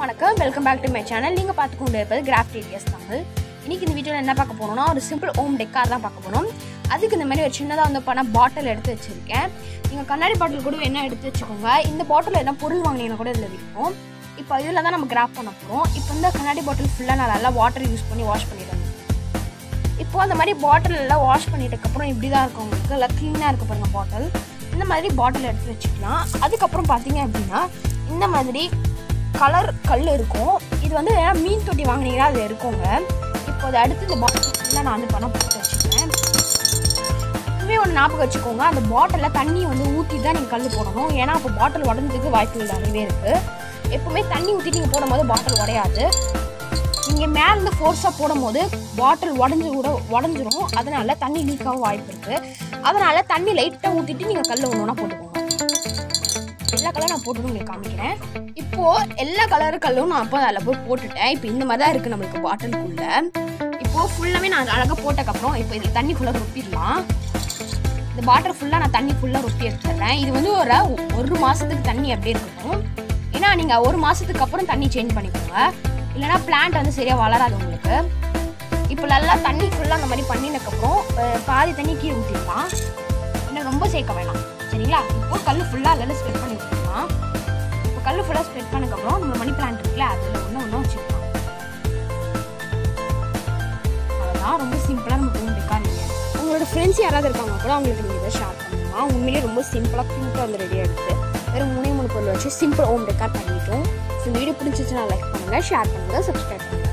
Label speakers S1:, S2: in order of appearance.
S1: வணக்கம். Welcome back to my channel நீங்கள் பார்த்து கொண்டு இருப்பது கிராஃப்ட் ஏரியாஸ் தமிழ். இன்னைக்கு இந்த வீடியோவில் என்ன பார்க்க போறோம்னா ஒரு சிம்பிள் ஹோம் டெக்கார் தான் பார்க்க போகிறோம் அதுக்கு இந்த மாதிரி ஒரு சின்னதாக வந்து பண்ண பாட்டில் எடுத்து வச்சுருக்கேன். நீங்கள் கண்ணாடி பாட்டில் கூட என்ன எடுத்து வச்சுக்கோங்க. இந்த பாட்டில் என்ன பொருள் வாங்கினீங்கன்னா கூட இதில் விற்கும். இப்போ இதில் தான் நம்ம கிராஃப்ட் பண்ண போகிறோம் இப்போ இந்த கண்ணாடி பாட்டில் ஃபுல்லாக நான் நல்லா வாட்டர் யூஸ் பண்ணி வாஷ் பண்ணிடுவேன் இப்போ அந்த மாதிரி பாட்டில் எல்லாம் வாஷ் பண்ணிட்டதுக்கப்புறம் இப்படி தான் இருக்கும் உங்களுக்கு. எல்லாம் க்ளீனாக இருக்க பாருங்கள் பாட்டில் இந்த மாதிரி பாட்டில் எடுத்து வச்சுக்கலாம். அதுக்கப்புறம் பார்த்தீங்க அப்படின்னா இந்த மாதிரி கலர் கல் இருக்கும். இது வந்து மீன் தொட்டி வாங்கினீங்கன்னா அது இருக்குங்க. இப்போ அதை அடுத்து இந்த பாட்டில் ஃபுல்லாக நான் வந்து பணம் போட்டு வச்சுக்கிறேன். எப்பவுமே ஒன்று ஞாபகம் வச்சுக்கோங்க. அந்த பாட்டிலில் தண்ணி வந்து ஊற்றி தான் நீங்கள் கல் போடணும். ஏன்னா அப்போ பாட்டில் உடஞ்சதுக்கு வாய்ப்பு நிறையவே இருக்குது எப்பவுமே தண்ணி ஊற்றி நீங்கள் போடும்போது பாட்டில் உடையாது. நீங்கள் மேலேருந்து ஃபோர்ஸாக போடும்போது பாட்டில் உடஞ்சி கூட உடஞ்சிரும். அதனால தண்ணி லீக்காகவும் வாய்ப்பு இருக்குது அதனால் தண்ணி லைட்டாக ஊற்றிட்டு நீங்கள் கல் ஒன்று ஒன்றா போட்டுக்கோங்க. எல்லா கலரும் நான் போட்டு உங்களுக்கு காமிக்கிறேன். இப்போ எல்லா கலர் கல்லும் நான் அப்போ அதில் போய் போட்டுட்டேன். இப்போ இந்த மாதிரி தான் இருக்குது நம்மளுக்கு பாட்டிலுக்குள்ள இப்போ ஃபுல்லாகவே நான் அழகாக போட்டக்கப்புறம் இப்போ இதில் தண்ணி ஃபுல்லாக ரொப்பிடலாம். இந்த பாட்டில் ஃபுல்லாக நான் தண்ணி ஃபுல்லாக ரொப்பி எடுத்துடுறேன். இது வந்து ஒரு ஒரு மாதத்துக்கு தண்ணி அப்படியே இருக்கணும் ஏன்னா நீங்கள் ஒரு மாதத்துக்கு அப்புறம் தண்ணி சேஞ்ச் பண்ணிக்கோங்க. இல்லைனா பிளான்ட் வந்து சரியாக வளராது உங்களுக்கு. இப்போ நல்லா தண்ணி ஃபுல்லாக அந்த மாதிரி பண்ணினதுக்கப்புறம் பாதி தண்ணி கீழே ஊற்றிடலாம் இன்னும் ரொம்ப சேர்க்க வேணாம். சரிங்களா? இப்போ கல் ஃபுல்லாக அதில் ஸ்ப்ரெட் பண்ணி விட்டுக்கலாம் இப்போ கல் ஃபுல்லாக ஸ்ப்ரெட் பண்ணதுக்கப்புறம் நம்ம மணி பிளான்ட் இருக்குல்ல அதில் ஒன்று ஒன்று வச்சுக்கலாம் அவ்வளோதான் ரொம்ப சிம்பிளாக நம்ம ஹோம் டெக்கார் நீங்கள் உங்களோட ஃப்ரெண்ட்ஸ் யாராவது இருக்காங்க கூட அவங்களுக்கு நீங்கள் இதை ஷேர் பண்ணலாம் உண்மையிலேயே ரொம்ப சிம்பிளாக க்யூட்டாக வந்து ரெடியாக இருக்குது வெறும் மூணே மூணு பொருள் வச்சு சிம்பிள் ஹோம் டெக்கார் பண்ணிட்டோம். ஸோ வீடியோ பிடிச்சிச்சுன்னா லைக் பண்ணுங்கள் ஷேர் பண்ணுங்கள் சப்ஸ்கிரைப் பண்ணுங்கள்